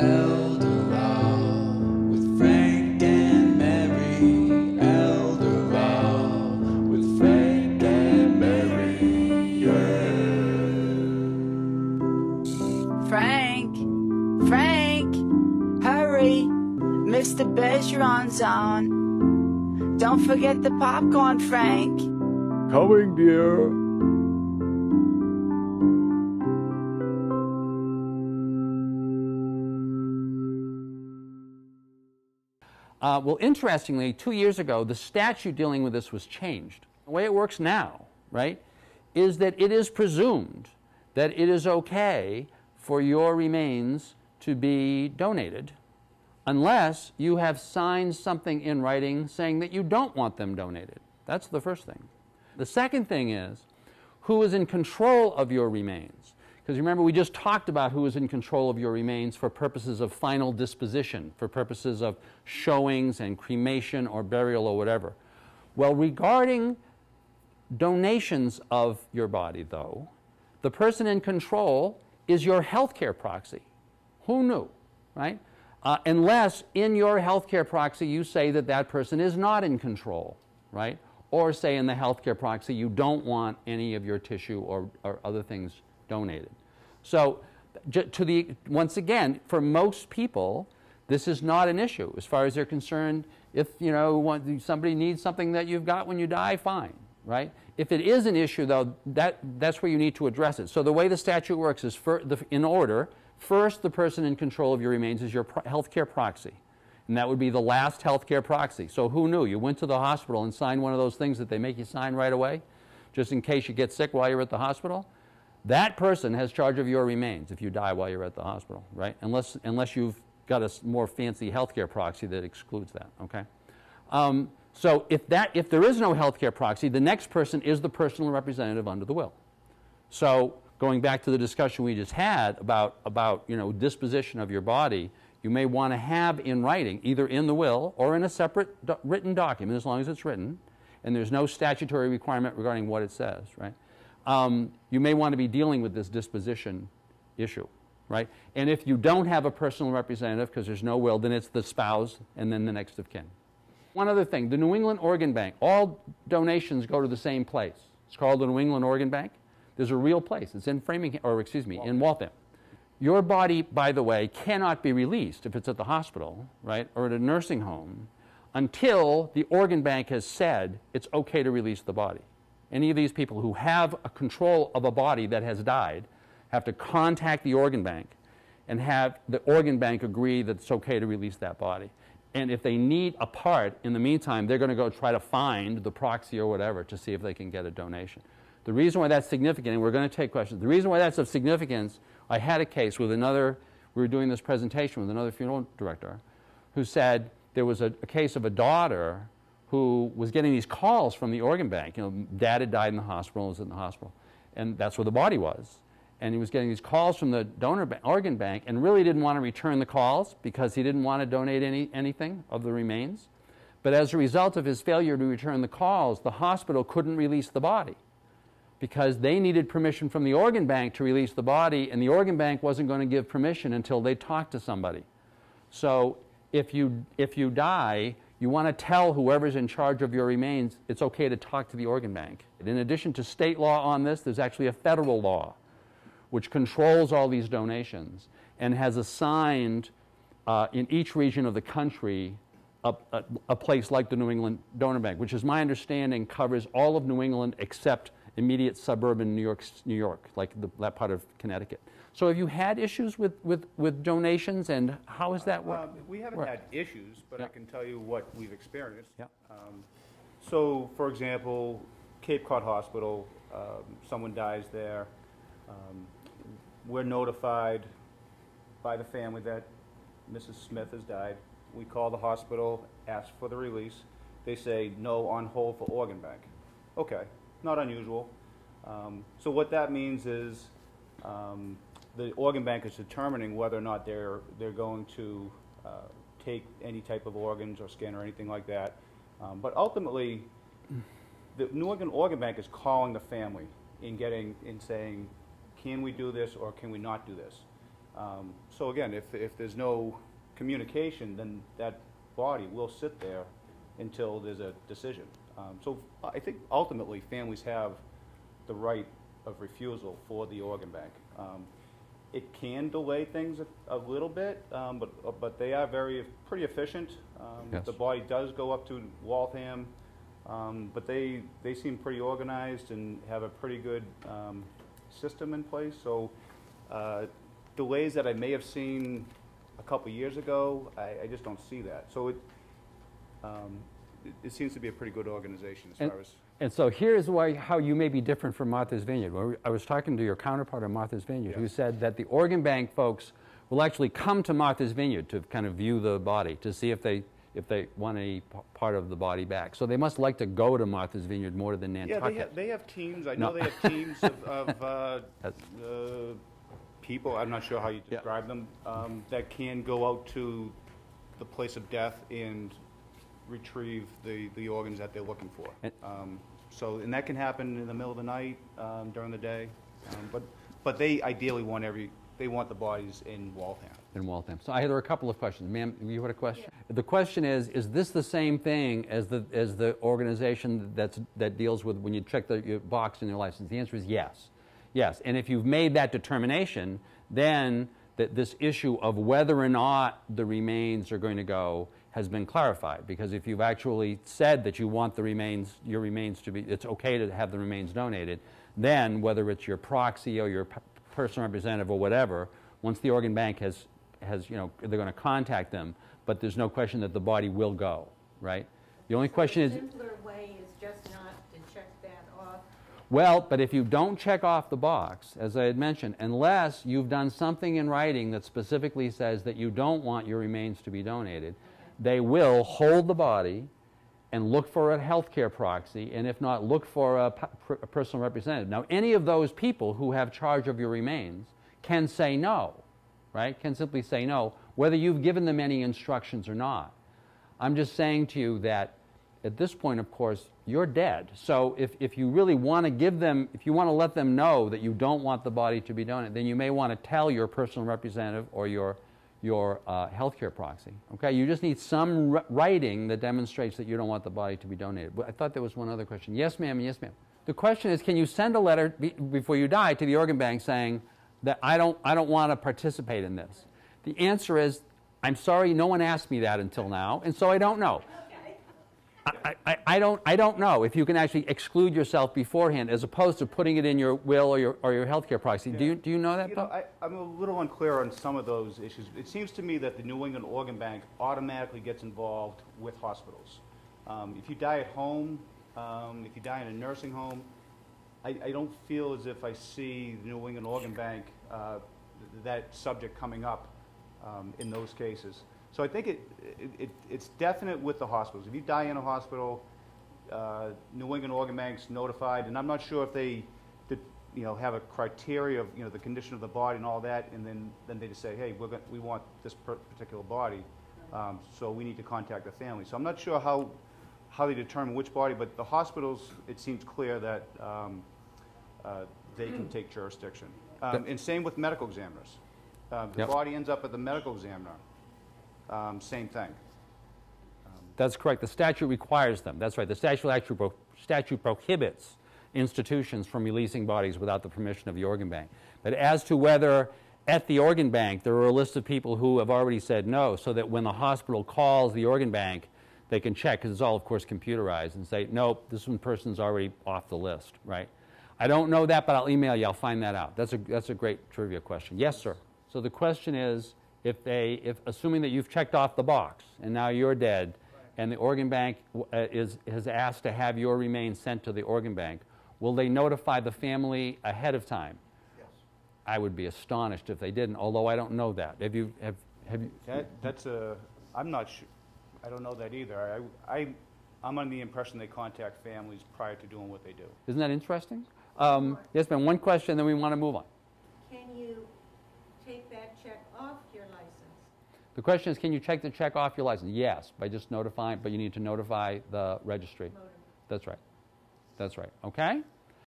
Elder Law with Frank and Mary. Elder Law with Frank and Mary. Frank, Frank, hurry. Mr. Bergeron's on. Don't forget the popcorn, Frank. Coming, dear. Uh, well, interestingly, two years ago, the statute dealing with this was changed. The way it works now, right, is that it is presumed that it is okay for your remains to be donated unless you have signed something in writing saying that you don't want them donated. That's the first thing. The second thing is who is in control of your remains. Because remember, we just talked about who is in control of your remains for purposes of final disposition, for purposes of showings and cremation or burial or whatever. Well, regarding donations of your body, though, the person in control is your healthcare proxy. Who knew, right? Uh, unless in your healthcare proxy you say that that person is not in control, right? Or say in the healthcare proxy you don't want any of your tissue or, or other things donated. So, to the, once again, for most people, this is not an issue as far as they're concerned. If you know somebody needs something that you've got when you die, fine, right? If it is an issue, though, that, that's where you need to address it. So the way the statute works is the, in order. First, the person in control of your remains is your pro- healthcare proxy. And that would be the last healthcare proxy. So who knew? You went to the hospital and signed one of those things that they make you sign right away, just in case you get sick while you're at the hospital. That person has charge of your remains if you die while you're at the hospital, right? Unless, unless you've got a more fancy healthcare proxy that excludes that, okay? Um, so if, that, if there is no healthcare proxy, the next person is the personal representative under the will. So going back to the discussion we just had about, about you know, disposition of your body, you may want to have in writing, either in the will or in a separate do written document, as long as it's written, and there's no statutory requirement regarding what it says, right? Um, you may want to be dealing with this disposition issue, right? And if you don't have a personal representative because there's no will, then it's the spouse and then the next of kin. One other thing, the New England Organ Bank, all donations go to the same place. It's called the New England Organ Bank. There's a real place. It's in Framingham, or excuse me, Waltham. in Waltham. Your body, by the way, cannot be released if it's at the hospital, right, or at a nursing home until the organ bank has said it's okay to release the body. Any of these people who have a control of a body that has died have to contact the organ bank and have the organ bank agree that it's okay to release that body. And if they need a part, in the meantime, they're going to go try to find the proxy or whatever to see if they can get a donation. The reason why that's significant, and we're going to take questions, the reason why that's of significance, I had a case with another, we were doing this presentation with another funeral director who said there was a, a case of a daughter who was getting these calls from the organ bank. You know, dad had died in the hospital, was in the hospital, and that's where the body was. And he was getting these calls from the donor ba organ bank and really didn't want to return the calls because he didn't want to donate any, anything of the remains. But as a result of his failure to return the calls, the hospital couldn't release the body because they needed permission from the organ bank to release the body, and the organ bank wasn't going to give permission until they talked to somebody. So if you, if you die, you want to tell whoever's in charge of your remains it's okay to talk to the organ bank. In addition to state law on this, there's actually a federal law which controls all these donations and has assigned uh, in each region of the country a, a, a place like the New England Donor Bank, which is my understanding covers all of New England except immediate suburban New York, New York like the, that part of Connecticut. So have you had issues with, with, with donations and how has that worked? Um, we haven't work? had issues, but I can tell you what we've experienced. Yeah. Um, So, for example, Cape Cod Hospital, um, someone dies there. Um, We're notified by the family that Mrs. Smith has died. We call the hospital, ask for the release. They say, no, on hold for organ bank. Okay, not unusual. Um, So what that means is, um, the organ bank is determining whether or not they're, they're going to uh, take any type of organs or skin or anything like that. Um, But ultimately, the New England Organ Bank is calling the family in getting, in saying, can we do this or can we not do this? Um, So again, if, if there's no communication, then that body will sit there until there's a decision. Um, So I think ultimately, families have the right of refusal for the organ bank. Um, It can delay things a, a little bit, um, but, but they are very, pretty efficient. Um, Yes. The body does go up to Waltham, um, but they, they seem pretty organized and have a pretty good um, system in place. So uh, delays that I may have seen a couple years ago, I, I just don't see that. So it, um, it, it seems to be a pretty good organization as And- far as. And so here's why, how you may be different from Martha's Vineyard. Well, I was talking to your counterpart at Martha's Vineyard who said that the organ bank folks will actually come to Martha's Vineyard to kind of view the body, to see if they, if they want any p- part of the body back. So they must like to go to Martha's Vineyard more than Yeah, Nantucket. they have, they have teams, I No. know they have teams of, of uh, That's- uh, people, I'm not sure how you Yeah. describe them, um, that can go out to the place of death and retrieve the, the organs that they're looking for. And- Um, So, and that can happen in the middle of the night, um, during the day, um, but, but they ideally want every, they want the bodies in Waltham. in Waltham. So I had there were a couple of questions. Ma'am, you had a question? The question is, is this the same thing as the, as the organization that's, that deals with when you check the your box in your license? The answer is yes. Yes. And if you've made that determination, then that this issue of whether or not the remains are going to go has been clarified. Because if you've actually said that you want the remains, your remains to be, it's okay to have the remains donated, then whether it's your proxy or your personal representative or whatever, once the organ bank has, has you know, they're going to contact them, but there's no question that the body will go, right? The only question is, The simpler way is just not to check that off. well, but if you don't check off the box, as I had mentioned, unless you've done something in writing that specifically says that you don't want your remains to be donated, they will hold the body and look for a healthcare proxy, and if not, look for a, a personal representative. Now, any of those people who have charge of your remains can say no, right? Can simply say no, whether you've given them any instructions or not. I'm just saying to you that at this point, of course, you're dead. So if, if you really want to give them, if you want to let them know that you don't want the body to be donated, then you may want to tell your personal representative or your, your uh, healthcare proxy. Okay? You just need some writing that demonstrates that you don't want the body to be donated. But I thought there was one other question. Yes, ma'am, yes, ma'am. The question is, can you send a letter be, before you die to the organ bank saying that I don't, I don't want to participate in this? The answer is, I'm sorry, no one asked me that until now, and so I don't know. I, I, I, don't, I don't know if you can actually exclude yourself beforehand as opposed to putting it in your will or your, or your healthcare proxy. Do, you, do you know that, You know, I, I'm a little unclear on some of those issues. It seems to me that the New England Organ Bank automatically gets involved with hospitals. Um, if you die at home, um, if you die in a nursing home, I, I don't feel as if I see the New England Organ Bank, uh, th- that subject coming up um, in those cases. So I think it, it, it, it's definite with the hospitals. If you die in a hospital, uh, New England Organ Bank's notified, and I'm not sure if they, did, you know, have a criteria of, you know, the condition of the body and all that, and then, then they just say, hey, we're going, we want this per- particular body, um, so we need to contact the family. So I'm not sure how, how they determine which body, but the hospitals, it seems clear that um, uh, they can take jurisdiction. Um, And same with medical examiners. Uh, The Yep. body ends up at the medical examiner, um, same thing. That's correct. The statute requires them. That's right. The statute actually pro- statute prohibits institutions from releasing bodies without the permission of the organ bank. But as to whether at the organ bank there are a list of people who have already said no, so that when the hospital calls the organ bank, they can check because it's all, of course, computerized and say, nope, this one person's already off the list, right? I don't know that, but I'll email you. I'll find that out. That's a, that's a great trivia question. Yes, sir. So the question is, if they, if assuming that you've checked off the box and now you're dead, and the organ bank uh, is, has asked to have your remains sent to the organ bank, will they notify the family ahead of time? Yes. I would be astonished if they didn't, although I don't know that. Have you, have, have you? That, that's a, I'm not sure, I don't know that either. I, I, I'm under the impression they contact families prior to doing what they do. Isn't that interesting? Um, yes, ma'am. One question, then we want to move on. Can you take that check off your license? The question is, can you check the check off your license? Yes, by just notifying, but you need to notify the registry. Motor- That's right. That's right. Okay?